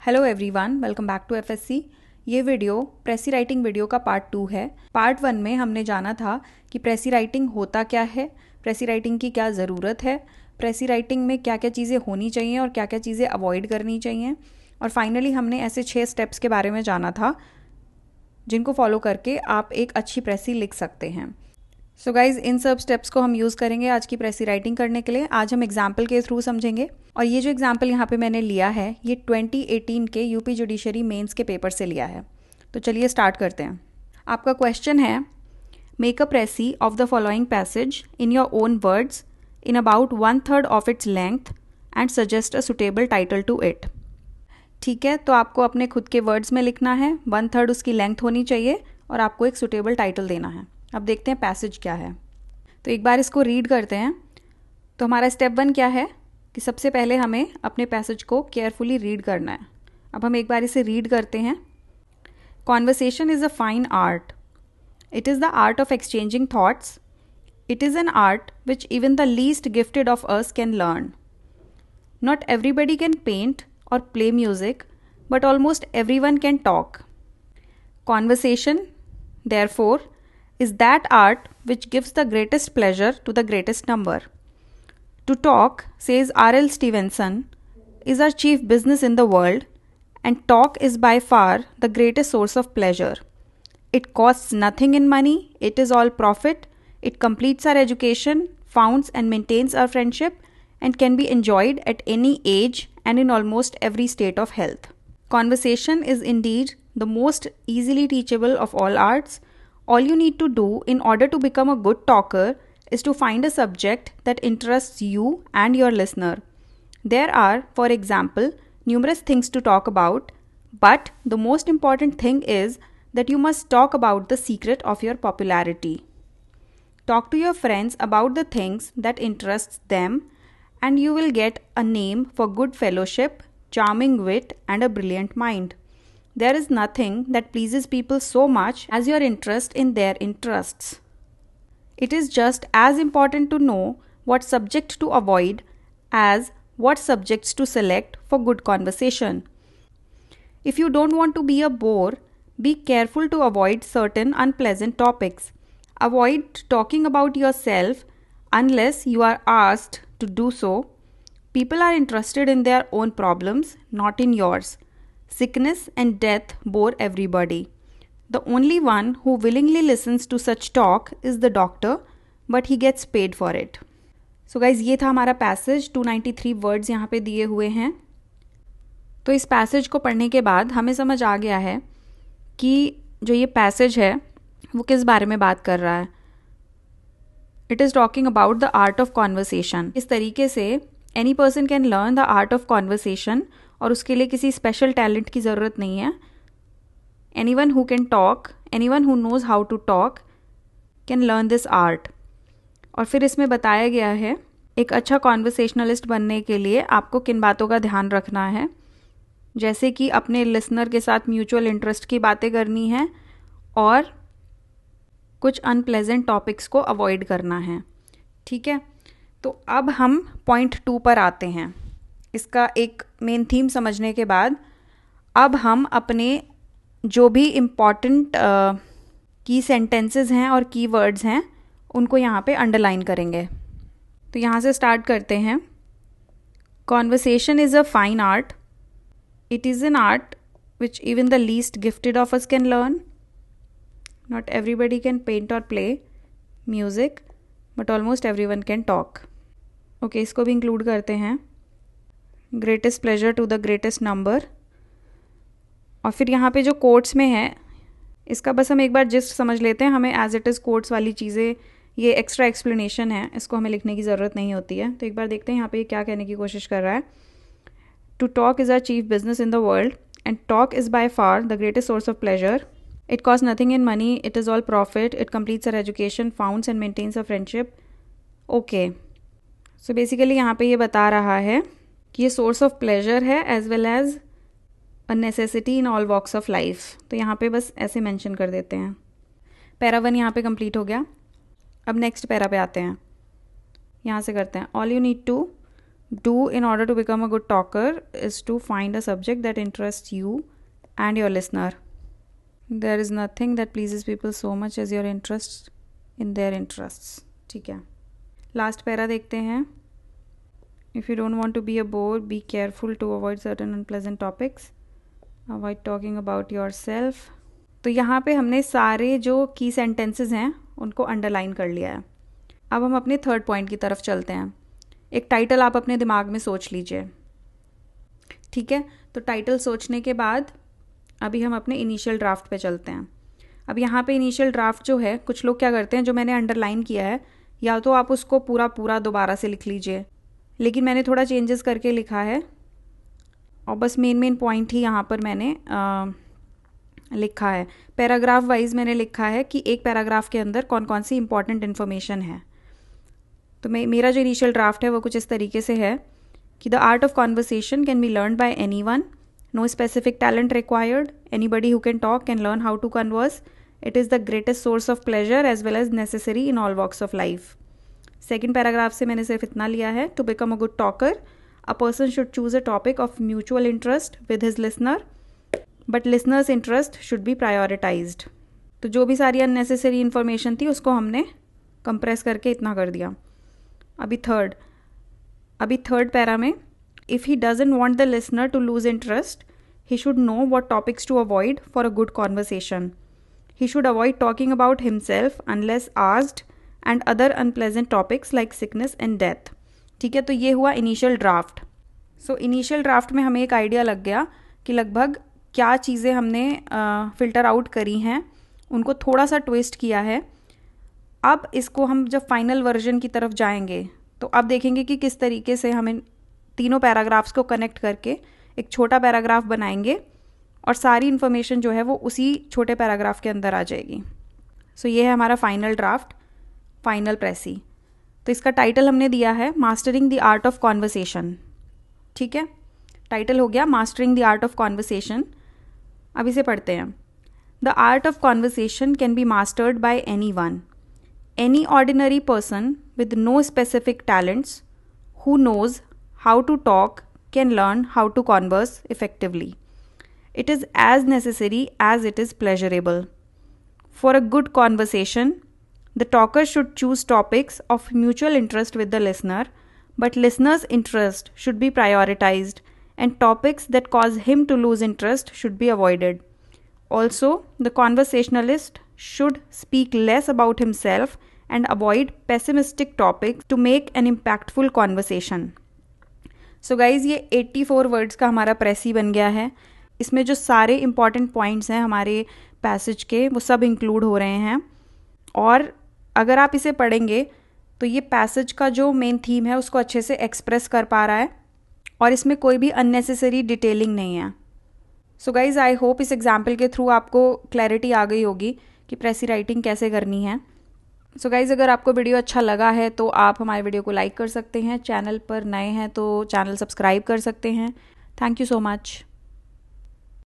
Hello everyone welcome back to FSC ये video precis writing video का part two है। Part one में हमने जाना था कि प्रेसी राइटिंग होता क्या है प्रेसी राइटिंग की क्या ज़रूरत है प्रेसी राइटिंग में क्या क्या चीज़ें होनी चाहिए और क्या क्या चीज़ें अवॉइड करनी चाहिए। और फाइनली हमने ऐसे छः स्टेप्स के बारे में जाना था, जिनको फॉलो करके आप एक अच्छी प्रेसी लिख सकते हैं। सो गाइज़ इन सब स्टेप्स को हम यूज़ करेंगे आज की प्रेसी राइटिंग करने के लिए। आज हम एग्ज़ाम्पल के थ्रू समझेंगे। और ये जो एग्ज़ाम्पल यहाँ पे मैंने लिया है, ये 2018 के यूपी जुडिशरी मेंस के पेपर से लिया है। तो चलिए स्टार्ट करते हैं। आपका क्वेश्चन है make a precis of the following passage in your own words in about one third of its length and suggest a suitable title to it ठीक है तो आपको अपने खुद के वर्ड्स में लिखना है। वन थर्ड उसकी लेंथ होनी चाहिए और आपको एक सुटेबल टाइटल देना है। अब देखते हैं पैसेज क्या है। तो एक बार इसको रीड करते हैं। तो हमारा स्टेप वन क्या है? कि सबसे पहले हमें अपने पैसेज को केयरफुली रीड करना है। अब हम एक बार इसे रीड करते हैं। Conversation is a fine art it is the art of exchanging thoughts it is an art which even the least gifted of us can learn not everybody can paint or play music but almost everyone can talk conversation therefore is that art which gives the greatest pleasure to the greatest number. To talk, says R.L. Stevenson, is our chief business in the world, and talk is by far the greatest source of pleasure. It costs nothing in money, it is all profit, it completes our education, founds and maintains our friendship, and can be enjoyed at any age and in almost every state of health. Conversation is indeed the most easily teachable of all arts all you need to do in order to become a good talker is to find a subject that interests you and your listener. There are, for example, numerous things to talk about, but the most important thing is that you must talk about the secret of your popularity. Talk to your friends about the things that interests them and you will get a name for good fellowship, charming wit and a brilliant mind. There is nothing that pleases people so much as your interest in their interests. It is just as important to know what subject to avoid as what subjects to select for good conversation. If you don't want to be a bore, be careful to avoid certain unpleasant topics. Avoid talking about yourself unless you are asked to do so. People are interested in their own problems, not in yours. Sickness and death bore everybody. The only one who willingly listens to such talk is the doctor, but he gets paid for it. So so guys ये था हमारा passage 293 words यहाँ पे दिए हुए हैं तो इस पैसेज को पढ़ने के बाद हमें समझ आ गया है कि जो ये पैसेज है वो किस बारे में बात कर रहा है it is talking about the art of conversation इस तरीके से any person can learn the art of conversation और उसके लिए किसी स्पेशल टैलेंट की ज़रूरत नहीं है। Anyone who can talk anyone who knows how to talk can learn this art और फिर इसमें बताया गया है, एक अच्छा कॉन्वर्सेशनलिस्ट बनने के लिए आपको किन बातों का ध्यान रखना है। जैसे कि अपने लिसनर के साथ म्यूचुअल इंटरेस्ट की बातें करनी है और कुछ अनप्लेजेंट टॉपिक्स को अवॉइड करना है। ठीक है? तो अब हम पॉइंट टू पर आते हैं। इसका एक मेन थीम समझने के बाद, अब हम अपने जो भी इंपॉर्टेंट की सेंटेंसेस हैं और की वर्ड्स हैं, उनको यहाँ पे अंडरलाइन करेंगे। तो यहाँ से स्टार्ट करते हैं। Conversation is a fine art it is an art which even the least gifted of us can learn not everybody can paint or play music but almost everyone can talk okay इसको भी include करते हैं। Greatest pleasure to the greatest number और फिर यहाँ पे जो quotes में है, इसका बस हम एक बार जस्ट समझ लेते हैं। हमें एज इट इज़ कोट्स वाली चीज़ें, ये एक्स्ट्रा एक्सप्लेनेशन है, इसको हमें लिखने की ज़रूरत नहीं होती है। तो एक बार देखते हैं यहाँ पे ये क्या कहने की कोशिश कर रहा है। To talk is a chief business in the world and talk is by far the greatest source of pleasure it cost nothing in money it is all profit it completes our education founds and maintains a friendship okay so basically यहाँ पे ये बता रहा है कि ये source of pleasure है as well as a necessity in all walks of life तो यहाँ पे बस ऐसे मेंशन कर देते हैं। पैरा वन यहाँ पे कंप्लीट हो गया। अब नेक्स्ट पैरा पे आते हैं। यहाँ से करते हैं। All you need to do in order to become a good talker is to find a subject that interest you and your listener there is nothing that please people so much as your interest in their interest ठीक है। Last para देखते हैं। You don't want to be a bore be careful to avoid certain unpleasant topics avoid talking about yourself तो यहाँ पे हमने सारे जो की सेंटेंसेस हैं, उनको अंडरलाइन कर लिया है। अब हम अपने थर्ड पॉइंट की तरफ़ चलते हैं। एक टाइटल आप अपने दिमाग में सोच लीजिए। ठीक है? तो टाइटल सोचने के बाद, अभी हम अपने इनिशियल ड्राफ्ट पे चलते हैं। अब यहाँ पे इनिशियल ड्राफ्ट जो है, कुछ लोग क्या करते हैं, जो मैंने अंडरलाइन किया है, या तो आप उसको पूरा पूरा दोबारा से लिख लीजिए। लेकिन मैंने थोड़ा चेंजेस करके लिखा है। और बस मेन मेन पॉइंट ही यहाँ पर मैंने आ, लिखा है। पैराग्राफ वाइज मैंने लिखा है कि एक पैराग्राफ के अंदर कौन कौन सी इंपॉर्टेंट इन्फॉर्मेशन है। तो मैं मेरा जो इनिशियल ड्राफ्ट है वो कुछ इस तरीके से है कि the art of conversation can be learn by anyone no specific talent required anybody who can talk can learn how to converse it is the greatest source of pleasure as well as necessary in all walks of life second paragraph से मैंने सिर्फ़ इतना लिया है. To become a good talker a person should choose a topic of mutual interest with his listener but listeners interest should be prioritize तो जो भी सारी अननेसेसरी इन्फॉर्मेशन थी, उसको हमने कंप्रेस करके इतना कर दिया. अभी थर्ड अभी थर्ड पैरा में if he doesn't want the listener to lose interest he should know what topics to avoid for a good conversation he should avoid talking about himself unless asked and other unpleasant topics like sickness and death ठीक है तो ये हुआ initial draft so initial draft में हमें एक idea लग गया कि लगभग क्या चीज़ें हमने फ़िल्टर आउट करी हैं। उनको थोड़ा सा ट्विस्ट किया है। अब इसको हम जब फाइनल वर्जन की तरफ़ जाएँगे तो अब देखेंगे कि किस तरीके से हमें तीनों पैराग्राफ्स को कनेक्ट करके एक छोटा पैराग्राफ बनाएँगे और सारी इन्फॉर्मेशन जो है वो उसी छोटे पैराग्राफ के अंदर आ जाएगी। सो so, ये है हमारा फाइनल ड्राफ्ट फाइनल प्रेसी तो इसका टाइटल हमने दिया है mastering the art of conversation ठीक है? टाइटल हो गया mastering the art of conversation अब इसे पढ़ते हैं। The art of conversation can be mastered by anyone any ordinary person with no specific talents who knows how to talk can learn how to converse effectively it is as necessary as it is pleasurable for a good conversation the talker should choose topics of mutual interest with the listener, but listener's interest should be prioritized and topics that cause him to lose interest should be avoided. Also, the conversationalist should speak less about himself and avoid pessimistic topics to make an impactful conversation. So so guys ये 84 words का हमारा प्रेसी बन गया है इसमें जो सारे important points हैं हमारे पैसेज के वो सब इंक्लूड हो रहे हैं और अगर आप इसे पढ़ेंगे तो ये पैसेज का जो मेन थीम है, उसको अच्छे से एक्सप्रेस कर पा रहा है और इसमें कोई भी अननेसेसरी डिटेलिंग नहीं है। सो गाइज़ आई होप इस एग्ज़ाम्पल के थ्रू आपको क्लैरिटी आ गई होगी कि प्रेसी राइटिंग कैसे करनी है। सो so गाइज़ अगर आपको वीडियो अच्छा लगा है तो आप हमारे वीडियो को लाइक कर सकते हैं। चैनल पर नए हैं तो चैनल सब्सक्राइब कर सकते हैं। Thank you so much